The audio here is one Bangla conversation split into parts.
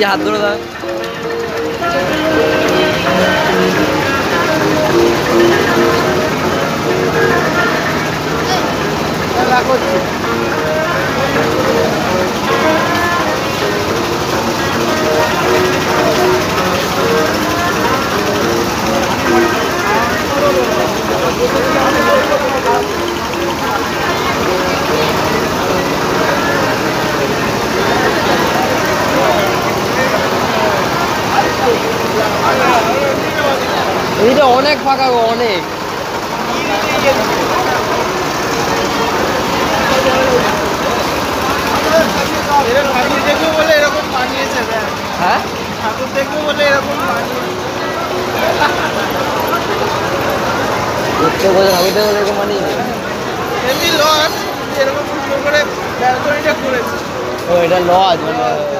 মাসি হাত ধরে দাও এইটা ফাঁকা গো অনেক ঠাকুর দেখব বলে এরকম বানিয়েছে হ্যাঁ? ঠাকুর দেখব বলে এরকম ভাবিতে বলে এরকম এমনি লস এরকম সুন্দর করে ব্যালকনিটা করেছে। ও এটা লজ মানে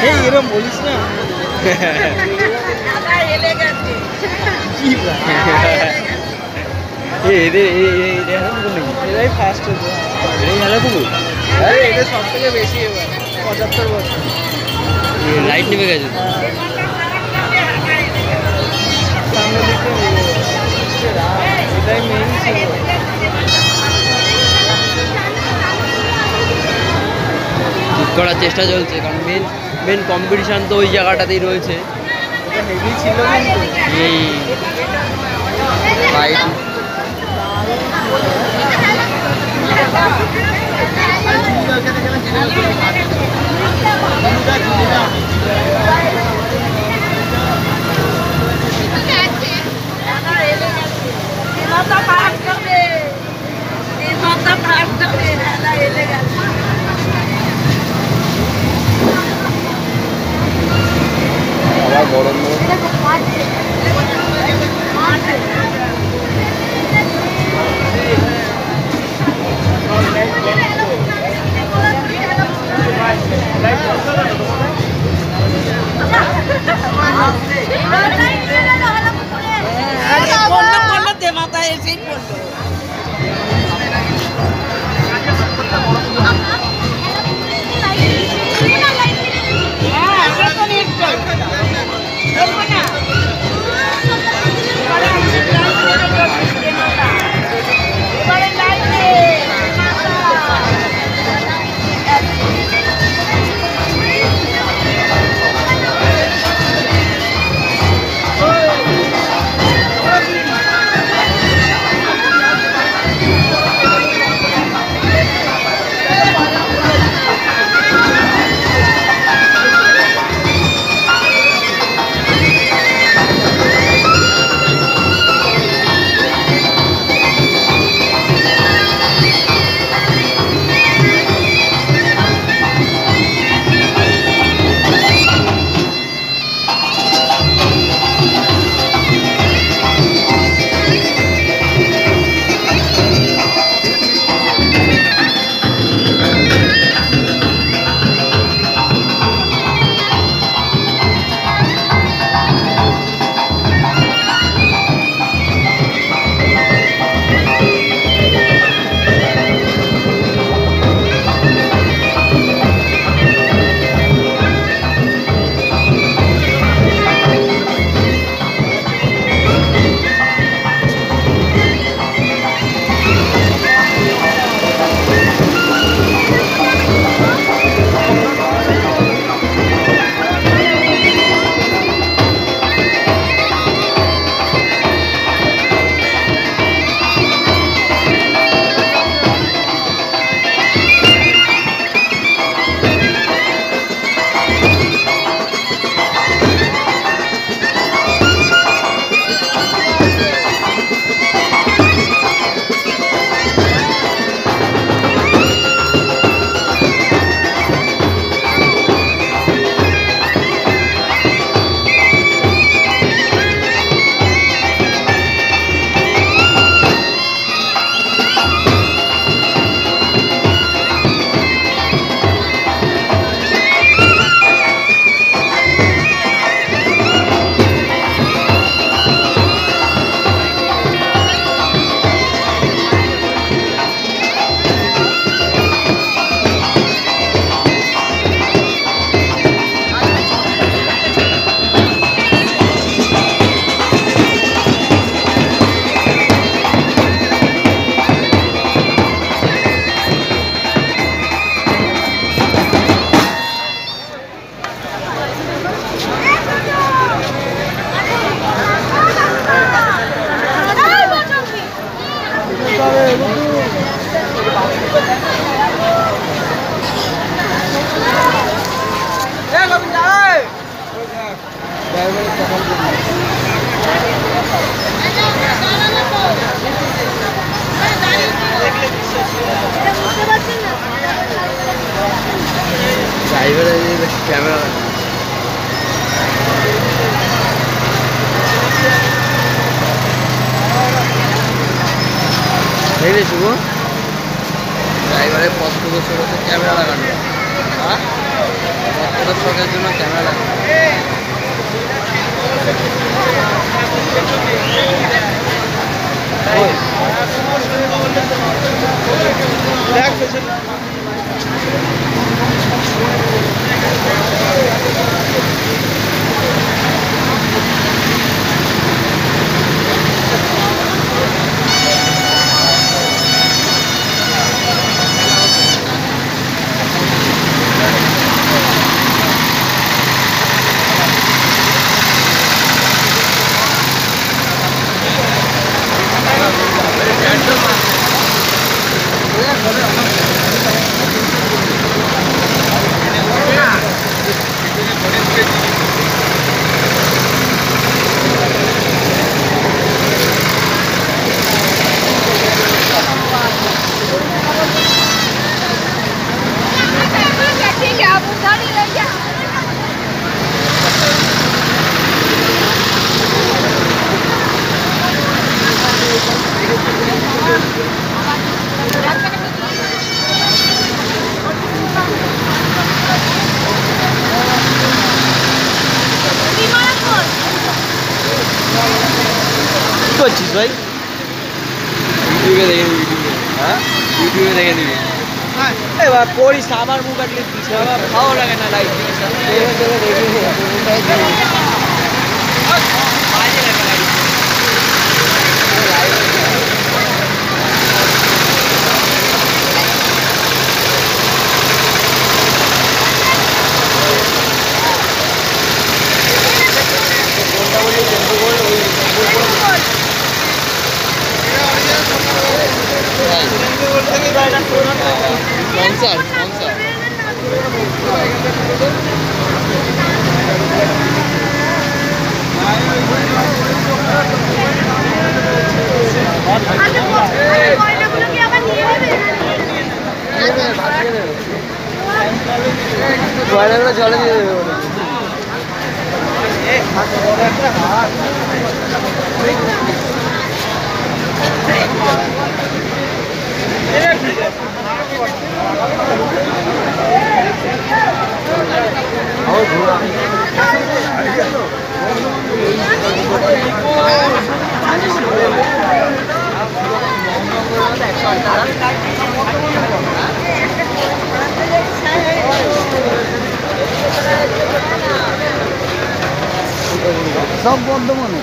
এরকম বলিস না। এদের এরাই ফার্স্ট হতো আরে এটা সব থেকে বেশি এবার পঁচাত্তর বছর। লাইট নেমে গেছে। সামনে দিকে এটাই মেইন ঠিক করার চেষ্টা চলছে কারণ মেন মেন কম্পিটিশান তো ওই জায়গাটাতেই রয়েছে। ছিল কিন্তু। এই লাইট আবার গরম গরম ড্রাইভার ড্রাইভারে শুভ। ড্রাইভারে পথ প্রদর্শক ক্যামেরা লাগানো। হ্যাঁ? পথ প্রদর্শকের জন্য ক্যামেরা লাগানো। দেখ 这样。করছিস ভাই? ইউটিউবে দেখে নিবি হ্যাঁ? ইউটিউবে দেখে নিবি। এবার করিস আমার মুখ আটলে দিস ভালো লাগে না লাইট স্পন্সর স্পন্সর গয়নাগুলোকে আবার নিয়ে নেবে গয়নাগুলো জলে দিয়ে দেবে ওরা। সব বন্ধ মনে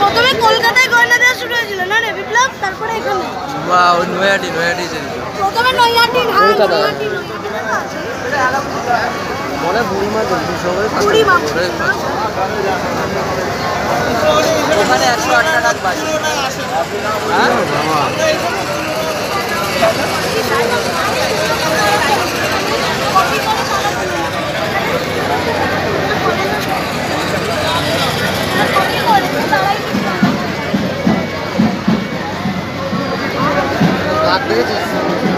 প্রথমে কলকাতায় গয়না দেওয়া শুরু হয়েছিল না রে বিপ্লব? তারপরে এখানে? নয়াটি নয়াটি প্রথমে নৈহাটি হ্যাঁ আছে। মনে বুড়ি মাছ সবাই বুড়ি মাছ। ওখানে একশো আট টাকা হাত দেখেছিস